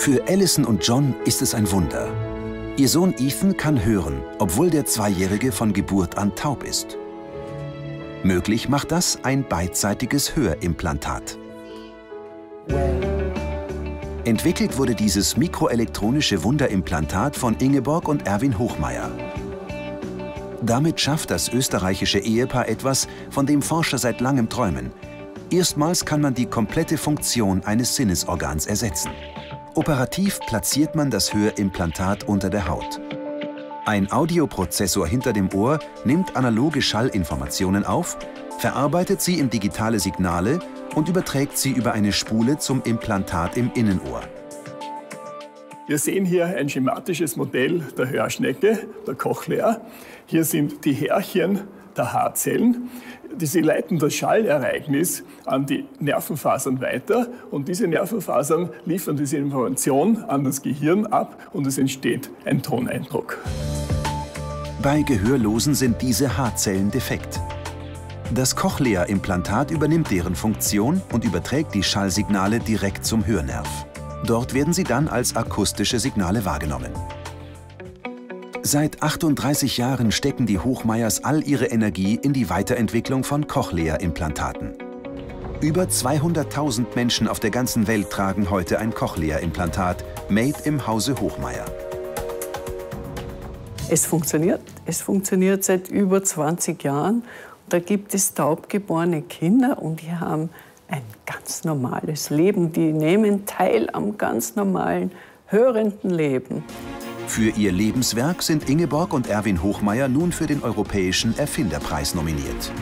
Für Allison und John ist es ein Wunder. Ihr Sohn Ethan kann hören, obwohl der Zweijährige von Geburt an taub ist. Möglich macht das ein beidseitiges Hörimplantat. Entwickelt wurde dieses mikroelektronische Wunderimplantat von Ingeborg und Erwin Hochmeier. Damit schafft das österreichische Ehepaar etwas, von dem Forscher seit langem träumen. Erstmals kann man die komplette Funktion eines Sinnesorgans ersetzen. Operativ platziert man das Hörimplantat unter der Haut. Ein Audioprozessor hinter dem Ohr nimmt analoge Schallinformationen auf, verarbeitet sie in digitale Signale und überträgt sie über eine Spule zum Implantat im Innenohr. Wir sehen hier ein schematisches Modell der Hörschnecke, der Cochlea. Hier sind die Härchen der Haarzellen. Sie leiten das Schallereignis an die Nervenfasern weiter und diese Nervenfasern liefern diese Information an das Gehirn ab und es entsteht ein Toneindruck. Bei Gehörlosen sind diese Haarzellen defekt. Das Cochlea-Implantat übernimmt deren Funktion und überträgt die Schallsignale direkt zum Hörnerv. Dort werden sie dann als akustische Signale wahrgenommen. Seit 38 Jahren stecken die Hochmeiers all ihre Energie in die Weiterentwicklung von Cochlea-Implantaten. Über 200.000 Menschen auf der ganzen Welt tragen heute ein Cochlea-Implantat, made im Hause Hochmeier. Es funktioniert. Es funktioniert seit über 20 Jahren da gibt es taubgeborene Kinder und die haben ein ganz normales Leben. Die nehmen teil am ganz normalen, hörenden Leben. Für ihr Lebenswerk sind Ingeborg und Erwin Hochmeier nun für den Europäischen Erfinderpreis nominiert.